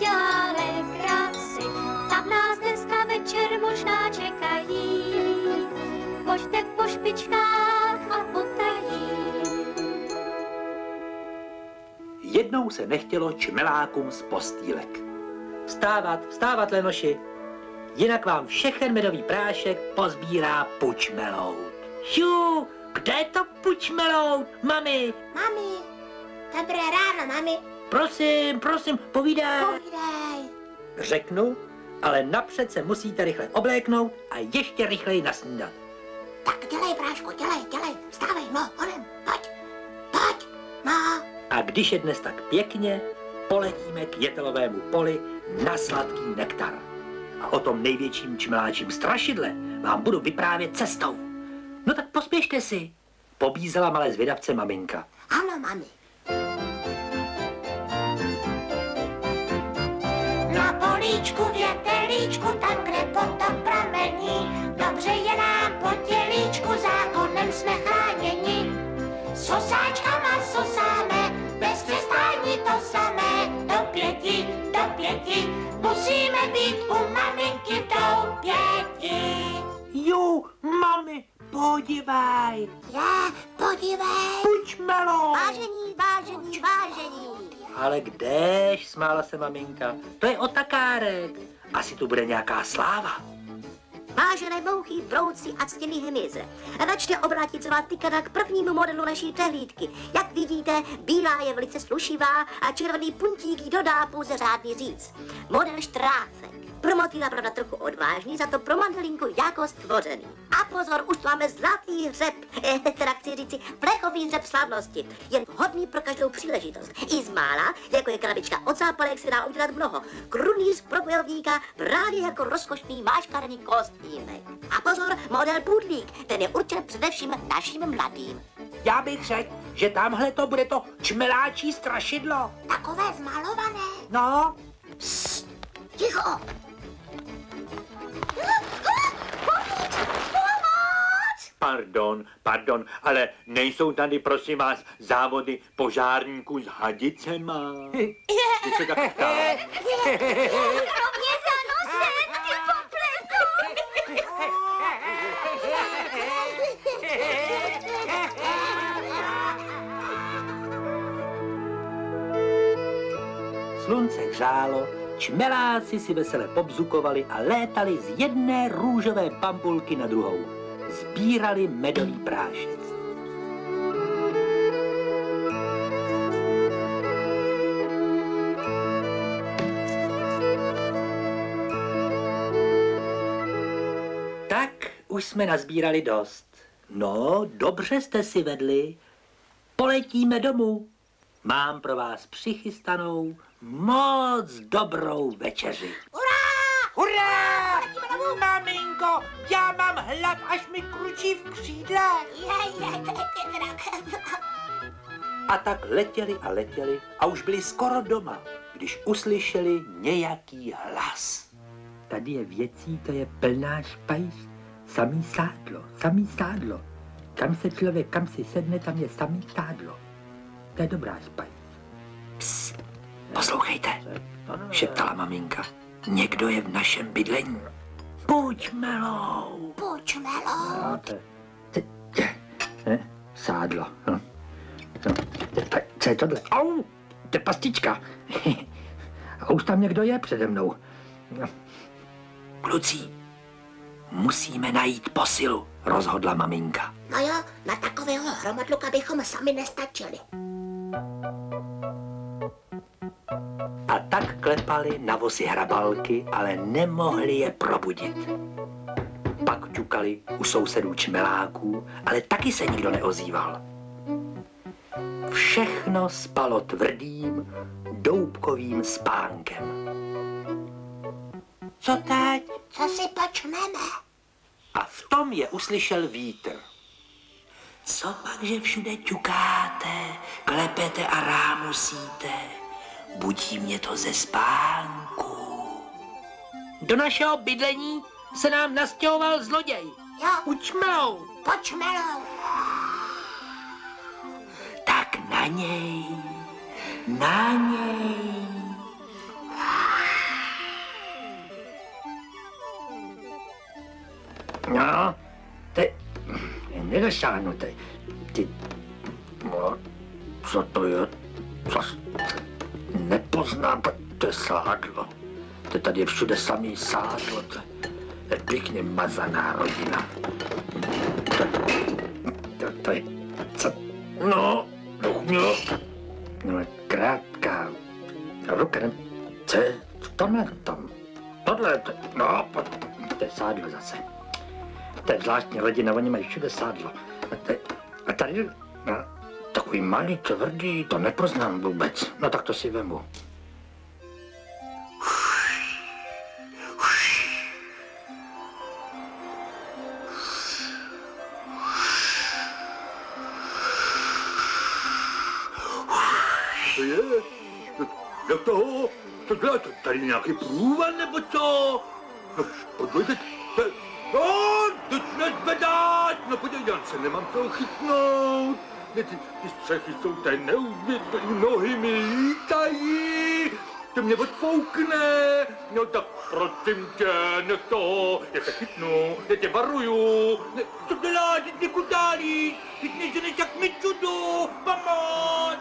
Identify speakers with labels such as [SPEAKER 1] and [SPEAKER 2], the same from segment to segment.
[SPEAKER 1] dělá legraci. Tam nás dneska večer možná čekají. Pojďte po špičkách a potají.
[SPEAKER 2] Jednou se nechtělo čmelákům z postýlek. Vstávat, vstávat, Lenoši. Jinak vám všechen medový prášek pozbírá pučmelout. Šu, kde je to pučmelout, mami?
[SPEAKER 3] Mami, dobré ráno, mami.
[SPEAKER 2] Prosím, prosím, povídej.
[SPEAKER 3] Povídej.
[SPEAKER 2] Řeknu, ale napřed se musíte rychle obléknout a ještě rychleji nasnídat.
[SPEAKER 3] Tak dělej, prášku, dělej, dělej. Vstávej, no, honem, pojď. Pojď, no.
[SPEAKER 2] A když je dnes tak pěkně, poletíme k jetelovému poli na sladký nektar. A o tom největším čmeláčím strašidle vám budu vyprávět cestou. No tak pospěšte si, pobízela malé zvědavce maminka.
[SPEAKER 3] Ano, mami. Na políčku, větelíčku, tam, kde potom pramení, dobře je nám po tělíčku, zákonem jsme chráněni. Sosáčkama sosáme, bez přestání to samé, do pěti, do pěti, musíme být u maminky do pěti.
[SPEAKER 2] Jo, mami, podívej,
[SPEAKER 3] Je,
[SPEAKER 2] Ale kdež, smála se maminka, to je otakárek. Asi tu bude nějaká sláva.
[SPEAKER 4] Vážené mouchy, brouci a ctěný hmyze. Začne obráticová tykana k prvnímu modelu naší přehlídky. Jak vidíte, bílá je velice slušivá a červený puntík dodá pouze řádný říct. Model štráfek. Pro motýla pravda trochu odvážný, za to pro mandelinku jako stvořený. A pozor, už tu máme zlatý hřeb, eh, teda chci říci plechový hřeb slavnosti. Jen vhodný pro každou příležitost. I z mála, jako je krabička od zápalek, se dá udělat mnoho. Krunýř pro bojovníka právě jako rozkošný máškarný kostýmek. A pozor, model půdlík, ten je určen především našim mladým.
[SPEAKER 2] Já bych řekl, že tamhle to bude to čmeláčí strašidlo.
[SPEAKER 3] Takové zmalované.
[SPEAKER 2] No,
[SPEAKER 3] Ticho.
[SPEAKER 5] Pardon, pardon, ale nejsou tady, prosím vás, závody požárníků s hadicema? Když se tak ptá.
[SPEAKER 1] Mě za popletu.
[SPEAKER 2] slunce hřálo, čmeláci si vesele pobzukovali a létali z jedné růžové pampulky na druhou. Sbírali medový prášek. Tak už jsme nazbírali dost. No, dobře jste si vedli. Poletíme domů. Mám pro vás přichystanou moc dobrou večeři.
[SPEAKER 3] Urá!
[SPEAKER 2] Hurá! Maminko, já mám hlad, až mi kručí v křídle.
[SPEAKER 3] Je, je, to je drak.
[SPEAKER 2] A tak letěli a letěli a už byli skoro doma, když uslyšeli nějaký hlas. Tady je věcí, to je plná špajs, samý sádlo, samý sádlo. Kam se člověk, kam si sedne, tam je samý sádlo. To je dobrá špajs. Psst, poslouchejte, šeptala maminka. Někdo je v našem bydlení. Pojď, Melou.
[SPEAKER 3] Pojď, Melo.
[SPEAKER 2] Sádlo. hm. No, to- Co je tohle? Au, to je pastička. A už tam někdo je přede mnou. No. Kluci, musíme najít posilu, rozhodla maminka.
[SPEAKER 3] No jo, na takového hromadluka bychom sami nestačili.
[SPEAKER 2] Tak klepali na vozy hrabalky, ale nemohli je probudit. Pak ťukali u sousedů čmeláků, ale taky se nikdo neozýval. Všechno spalo tvrdým, doubkovým spánkem. Co teď?
[SPEAKER 3] Co si počneme?
[SPEAKER 2] A v tom je uslyšel vítr. Co pak, že všude ťukáte, klepete a rámusíte? budí mě to ze spánku. Do našeho bydlení se nám nastěhoval zloděj.
[SPEAKER 3] Jo.
[SPEAKER 2] Učmelou.
[SPEAKER 3] Počmelou.
[SPEAKER 2] Tak na něj, na něj. No, ty, nedosáhnu, ty, ty, no, co to je, co, nepoznám, to je sádlo. To tady je všude samý sádlo, to je pěkně mazaná rodina. To, to, to je, co, no, no, no, krátká ruka, ne, co je v tomhle tom? Tohle, to, no, to je sádlo zase. To je zvláštní rodina, oni mají všude sádlo. A, to, a tady, no, takový malý, tvrdý, to nepoznám vůbec. No tak to si vemu.
[SPEAKER 5] Co je? Jak toho? Co děláte? Tady nějaký průvan nebo co? No, podívejte, to, no, teď nezvedáš, no podívej, já se nemám co chytnout. Ty, ty střechy jsou tady neuvěřitelné, nohy mi lítají, to mě odfoukne. No tak prosím tě, nech to, já se chytnu, já tě varuju. Ne, co děláš, teď mě kudálíš, teď neženeš jak mi čudu, pomoc.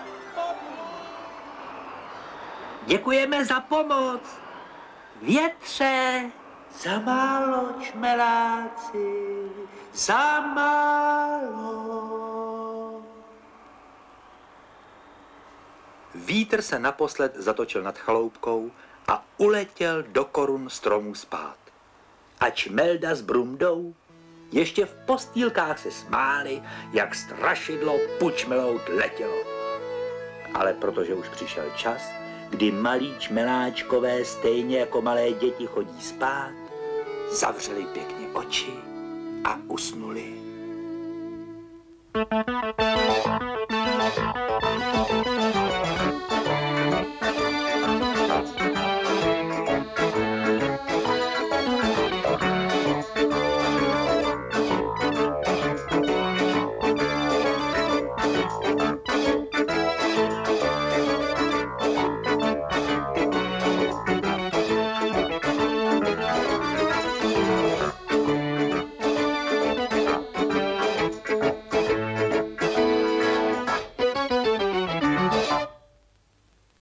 [SPEAKER 2] Děkujeme za pomoc. Větře, za málo čmeláci, za málo. Vítr se naposled zatočil nad chaloupkou a uletěl do korun stromů spát. A Čmelda s Brumdou ještě v postýlkách se smáli, jak strašidlo pučmelout letělo. Ale protože už přišel čas, kdy malí čmeláčkové stejně jako malé děti chodí spát, zavřeli pěkně oči a usnuli.
[SPEAKER 1] Thank you.